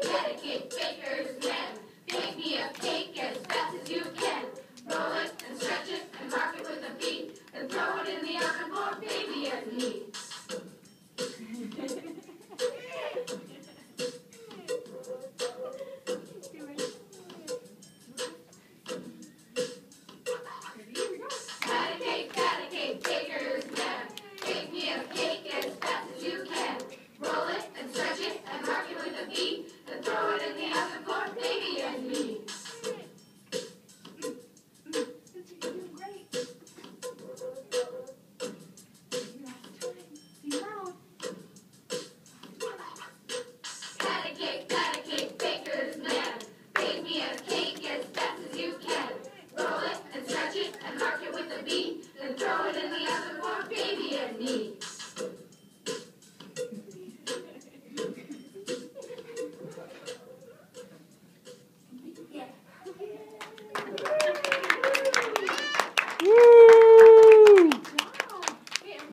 cake, baker's men. Bake me a cake as fast as you can. Roll it and stretch it and mark it with a beat and throw it in the oven. cake, not a cake baker's man. Bake me a cake as fast as you can. Roll it and stretch it and mark it with a B. and throw it in the oven for baby and me.